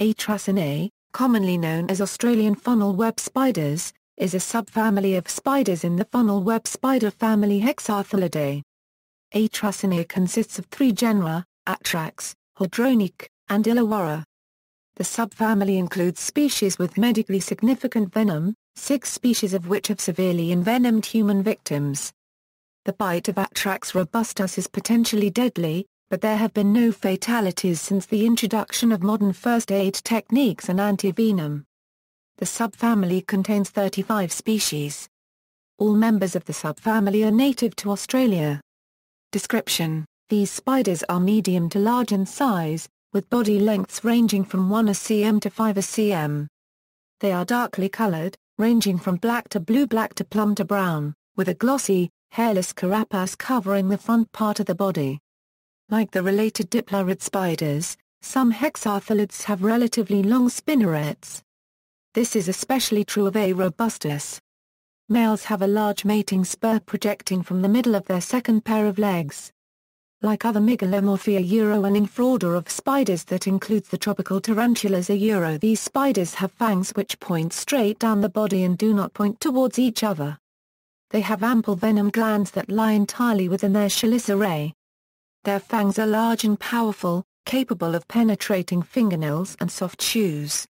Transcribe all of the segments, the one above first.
Atracinae, commonly known as Australian funnel web spiders, is a subfamily of spiders in the funnel web spider family Hexathelidae. Atracinae consists of three genera, Atrax, Hadronyche, and Illawarra. The subfamily includes species with medically significant venom, six species of which have severely envenomed human victims. The bite of Atrax robustus is potentially deadly, but there have been no fatalities since the introduction of modern first aid techniques and antivenom. The subfamily contains 35 species. All members of the subfamily are native to Australia. Description These spiders are medium to large in size, with body lengths ranging from 1 cm to 5 cm. They are darkly colored, ranging from black to blue-black to plum to brown, with a glossy, hairless carapace covering the front part of the body. Like the related diplurid spiders, some hexathelids have relatively long spinnerets. This is especially true of A. robustus. Males have a large mating spur projecting from the middle of their second pair of legs. Like other Mygalomorphae euro and infraorder of spiders that includes the tropical tarantulas a euro these spiders have fangs which point straight down the body and do not point towards each other. They have ample venom glands that lie entirely within their chelicerae. Their fangs are large and powerful, capable of penetrating fingernails and soft shoes.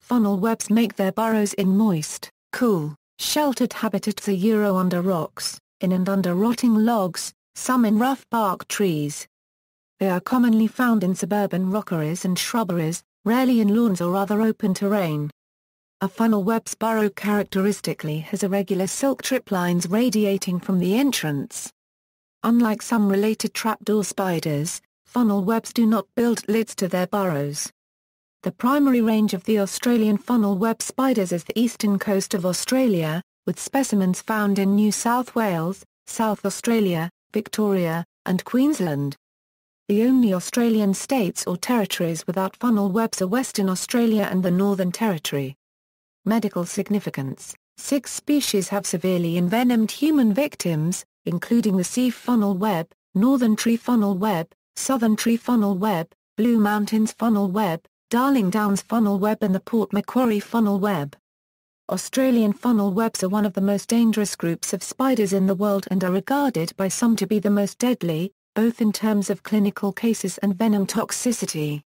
Funnel webs make their burrows in moist, cool, sheltered habitats a euro under rocks, in and under rotting logs, some in rough bark trees. They are commonly found in suburban rockeries and shrubberies, rarely in lawns or other open terrain. A funnel web's burrow characteristically has irregular silk trip lines radiating from the entrance. Unlike some related trapdoor spiders, funnel webs do not build lids to their burrows. The primary range of the Australian funnel web spiders is the eastern coast of Australia, with specimens found in New South Wales, South Australia, Victoria, and Queensland. The only Australian states or territories without funnel webs are Western Australia and the Northern Territory. Medical significance Six species have severely envenomed human victims, including the sea funnel web, northern tree funnel web, southern tree funnel web, Blue Mountains funnel web, Darling Downs funnel web and the Port Macquarie funnel web. Australian funnel webs are one of the most dangerous groups of spiders in the world and are regarded by some to be the most deadly, both in terms of clinical cases and venom toxicity.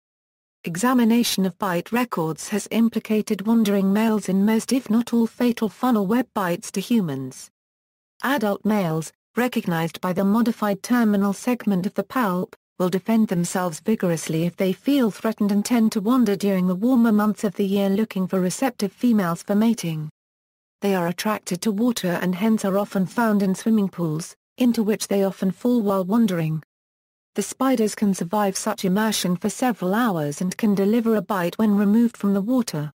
Examination of bite records has implicated wandering males in most if not all fatal funnel web bites to humans. Adult males, recognized by the modified terminal segment of the palp, will defend themselves vigorously if they feel threatened and tend to wander during the warmer months of the year looking for receptive females for mating. They are attracted to water and hence are often found in swimming pools, into which they often fall while wandering. The spiders can survive such immersion for several hours and can deliver a bite when removed from the water.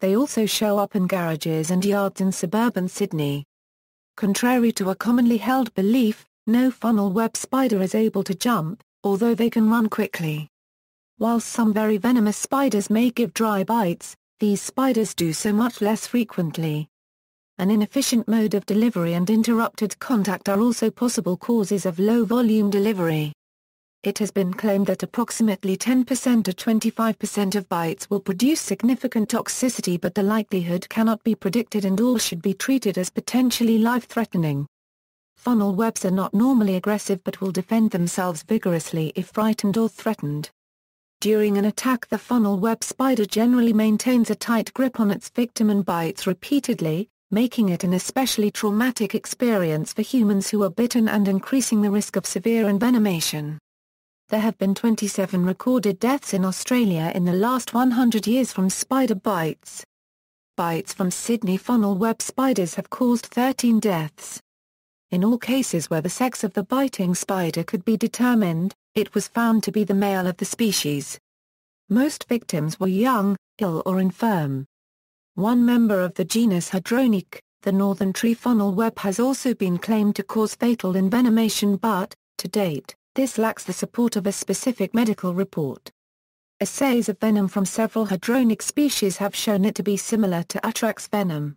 They also show up in garages and yards in suburban Sydney. Contrary to a commonly held belief, no funnel web spider is able to jump, although they can run quickly. While some very venomous spiders may give dry bites, these spiders do so much less frequently. An inefficient mode of delivery and interrupted contact are also possible causes of low-volume delivery. It has been claimed that approximately 10% to 25% of bites will produce significant toxicity but the likelihood cannot be predicted and all should be treated as potentially life-threatening. Funnel webs are not normally aggressive but will defend themselves vigorously if frightened or threatened. During an attack the funnel web spider generally maintains a tight grip on its victim and bites repeatedly, making it an especially traumatic experience for humans who are bitten and increasing the risk of severe envenomation. There have been 27 recorded deaths in Australia in the last 100 years from spider bites. Bites from Sydney funnel web spiders have caused 13 deaths. In all cases where the sex of the biting spider could be determined, it was found to be the male of the species. Most victims were young, ill or infirm. One member of the genus Hadronyche, the northern tree funnel web has also been claimed to cause fatal envenomation but, to date, this lacks the support of a specific medical report. Assays of venom from several Hadronyche species have shown it to be similar to Atrax venom.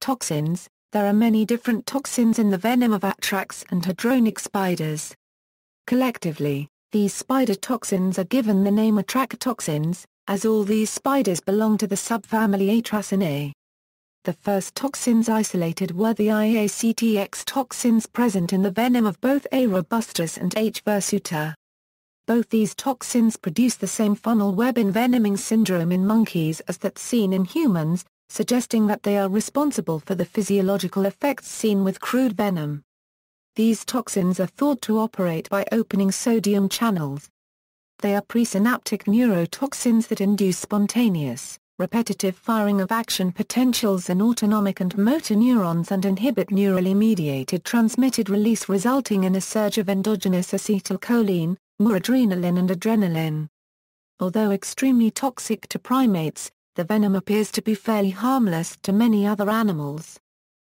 Toxins There are many different toxins in the venom of Atrax and Hadronyche spiders. Collectively, these spider toxins are given the name atracotoxins, as all these spiders belong to the subfamily Atracinae. The first toxins isolated were the IACTX toxins present in the venom of both A. robustus and H. hirsuta. Both these toxins produce the same funnel web envenoming syndrome in monkeys as that seen in humans, suggesting that they are responsible for the physiological effects seen with crude venom. These toxins are thought to operate by opening sodium channels. They are presynaptic neurotoxins that induce spontaneous, repetitive firing of action potentials in autonomic and motor neurons and inhibit neurally mediated transmitted release resulting in a surge of endogenous acetylcholine, noradrenaline and adrenaline. Although extremely toxic to primates, the venom appears to be fairly harmless to many other animals.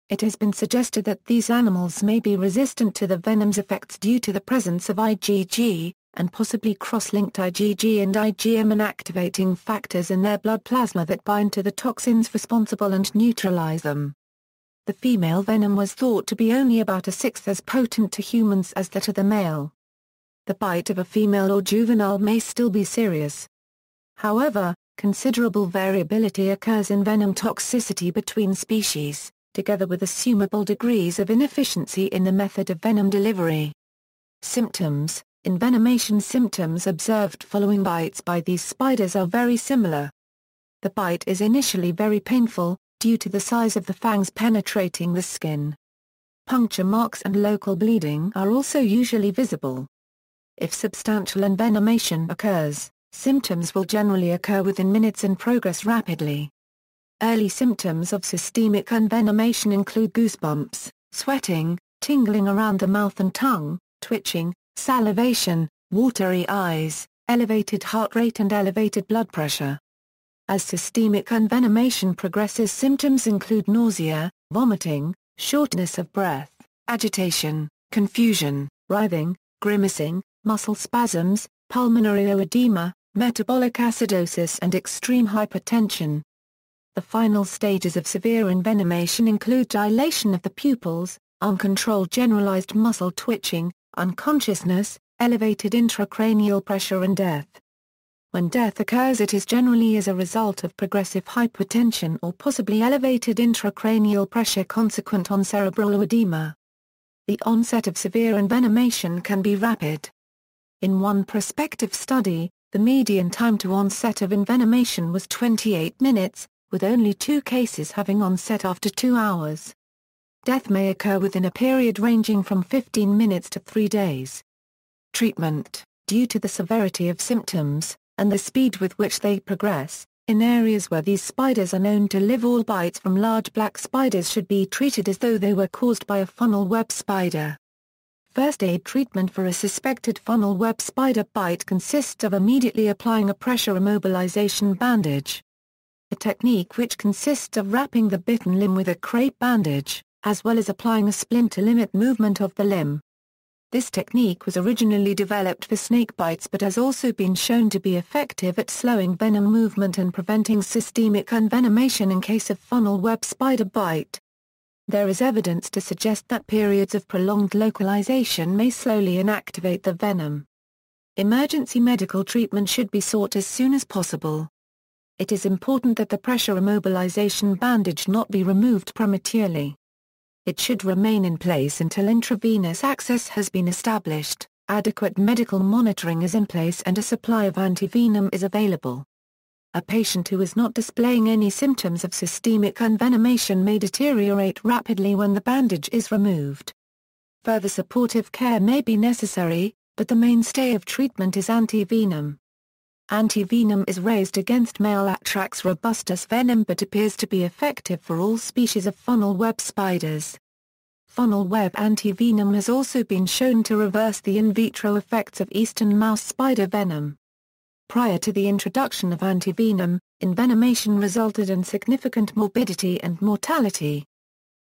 It has been suggested that these animals may be resistant to the venom's effects due to the presence of IgG, and possibly cross-linked IgG and IgM inactivating factors in their blood plasma that bind to the toxins responsible and neutralize them. The female venom was thought to be only about a sixth as potent to humans as that of the male the bite of a female or juvenile may still be serious. However, considerable variability occurs in venom toxicity between species, together with assumable degrees of inefficiency in the method of venom delivery. Symptoms Envenomation symptoms observed following bites by these spiders are very similar. The bite is initially very painful, due to the size of the fangs penetrating the skin. Puncture marks and local bleeding are also usually visible. If substantial envenomation occurs, symptoms will generally occur within minutes and progress rapidly. Early symptoms of systemic envenomation include goosebumps, sweating, tingling around the mouth and tongue, twitching, salivation, watery eyes, elevated heart rate and elevated blood pressure. As systemic envenomation progresses symptoms include nausea, vomiting, shortness of breath, agitation, confusion, writhing, grimacing, muscle spasms, pulmonary edema, metabolic acidosis and extreme hypertension. The final stages of severe envenomation include dilation of the pupils, uncontrolled generalized muscle twitching, unconsciousness, elevated intracranial pressure and death. When death occurs it is generally as a result of progressive hypertension or possibly elevated intracranial pressure consequent on cerebral edema. The onset of severe envenomation can be rapid. In one prospective study, the median time to onset of envenomation was 28 minutes, with only two cases having onset after two hours. Death may occur within a period ranging from 15 minutes to three days. Treatment Due to the severity of symptoms, and the speed with which they progress, in areas where these spiders are known to live all bites from large black spiders should be treated as though they were caused by a funnel web spider. First aid treatment for a suspected funnel web spider bite consists of immediately applying a pressure immobilization bandage. A technique which consists of wrapping the bitten limb with a crepe bandage, as well as applying a splint to limit movement of the limb. This technique was originally developed for snake bites but has also been shown to be effective at slowing venom movement and preventing systemic envenomation in case of funnel web spider bite. There is evidence to suggest that periods of prolonged localization may slowly inactivate the venom. Emergency medical treatment should be sought as soon as possible. It is important that the pressure immobilization bandage not be removed prematurely. It should remain in place until intravenous access has been established, adequate medical monitoring is in place and a supply of antivenom is available. A patient who is not displaying any symptoms of systemic envenomation may deteriorate rapidly when the bandage is removed. Further supportive care may be necessary, but the mainstay of treatment is antivenom. Antivenom is raised against male Atrax robustus venom but appears to be effective for all species of funnel web spiders. Funnel web antivenom has also been shown to reverse the in vitro effects of eastern mouse spider venom. Prior to the introduction of antivenom, envenomation resulted in significant morbidity and mortality.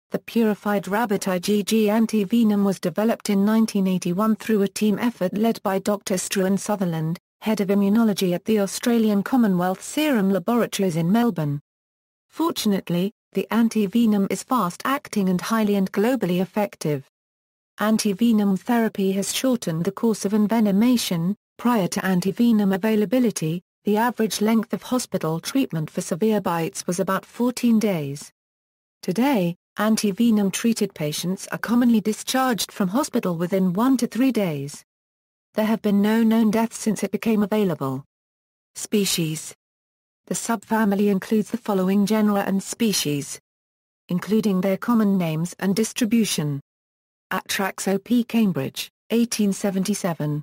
The purified rabbit IgG antivenom was developed in 1981 through a team effort led by Dr. Struan Sutherland, head of immunology at the Australian Commonwealth Serum Laboratories in Melbourne. Fortunately, the antivenom is fast-acting and highly and globally effective. Antivenom therapy has shortened the course of envenomation, Prior to antivenom availability, The average length of hospital treatment for severe bites was about 14 days. Today, antivenom treated patients are commonly discharged from hospital within 1 to 3 days. There have been no known deaths since it became available. Species The subfamily includes the following genera and species, including their common names and distribution. Atrax op Cambridge, 1877.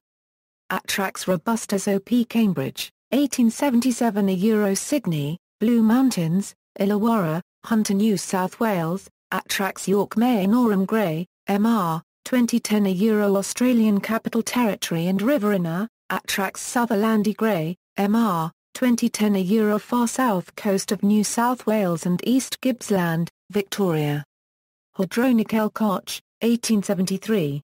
Atrax robustus op Cambridge, 1877 A Euro Sydney, Blue Mountains, Illawarra, Hunter New South Wales, Atrax York Mayanorum Gray, MR, 2010 A Euro Australian Capital Territory and Riverina, Atrax Sutherlandi Gray, MR, 2010 A Euro Far South Coast of New South Wales and East Gippsland, Victoria. Hadronyche L. Koch, 1873.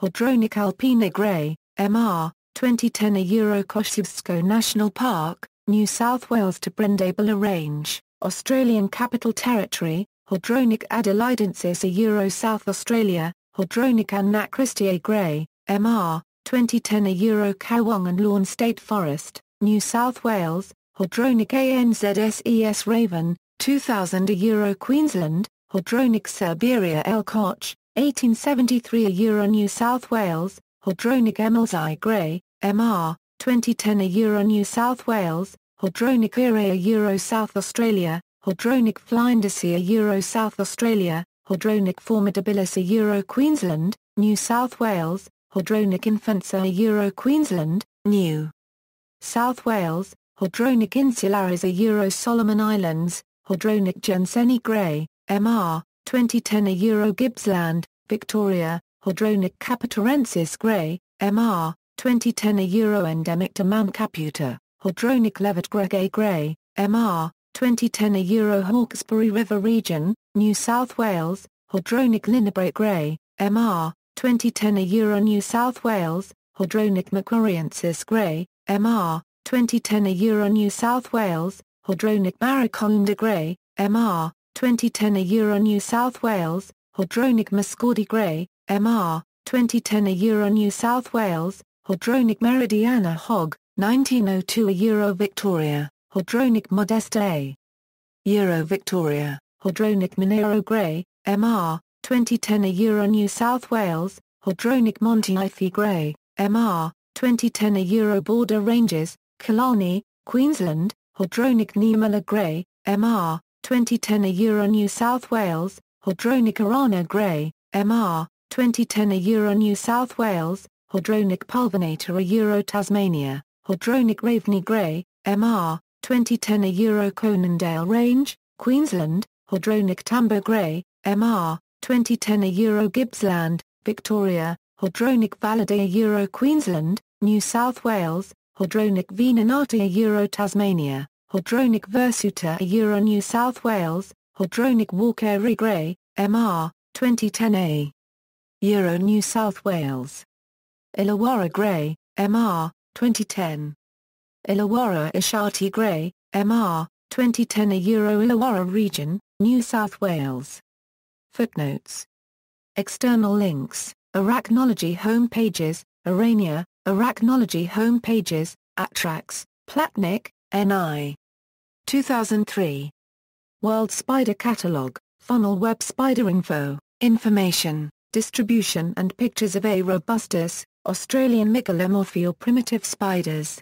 Hadronyche alpina Gray, M.R., 2010 A Euro Kosciuszko National Park, New South Wales to Brindabella Range, Australian Capital Territory, Hadronyche adelaidensis A Euro South Australia, Hadronyche anachristiae Gray, M.R., 2010 A Euro Kowong and Lawn State Forest, New South Wales, Hadronyche anzses Raven, 2000 a Euro Queensland, Hadronyche Siberia L. Koch, 1873 a Euro New South Wales, Hadronyche Emilsi Gray, MR, 2010 a Euro New South Wales, Hadronyche Irae a Euro South Australia, Hadronyche flindersi a Euro South Australia, Hadronyche formidabilis Euro Queensland, New South Wales, Hadronyche infansa Euro Queensland, New South Wales, Hadronyche insularis Euro Solomon Islands, Hadronyche Jansseni Gray, MR, 2010 a Euro Gippsland, Victoria, Hadronyche capitorensis Gray, MR, 2010 a Euro endemic to Mount Kaputar, Hadronyche levet Gregay Gray, MR, 2010 a Euro Hawkesbury River region, New South Wales, Hadronyche linebrate Gray, MR, 2010 a Euro New South Wales, Hadronyche macquariensis Gray, MR, 2010 a Euro New South Wales, Hadronyche Mariconda Gray, MR, 2010 a Euro New South Wales, Hadronyche Mascordi Gray, MR, 2010 a Euro New South Wales, Hadronyche Meridiana Hogg, 1902 a Euro Victoria, Hadronyche Modesta A. Euro Victoria, Hadronyche Minero Gray, MR, 2010 a Euro New South Wales, Hadronyche Monteithie Gray, MR, 2010 a Euro Border Ranges, Killarney, Queensland, Hadronyche Niemela Gray, MR, 2010 a Euro New South Wales, Hadronyche Rana Gray, MR, 2010 a Euro New South Wales, Hadronyche pulvinator a Euro Tasmania, Hadronyche Raveney Gray, MR, 2010 a Euro Conondale Range, Queensland, Hadronyche Tambo Gray, MR, 2010 a Euro Gippsland, Victoria, Hadronyche Valide a Euro Queensland, New South Wales, Hadronyche venenata a Euro Tasmania, Hadronyche Versuta Euro New South Wales, Hadronyche walkeri Gray, MR, 2010a. Euro New South Wales. Illawarra Gray, MR, 2010. Illawarra Ishati Gray, MR, 2010 a Euro Illawarra region, New South Wales. Footnotes. External links, Arachnology home pages, Arania, Arachnology home pages, Atrax, Platnick, N.I. 2003. World Spider Catalog, Funnel Web Spider Info, Information, Distribution and pictures of A. robustus, Australian Mygalomorphial primitive spiders.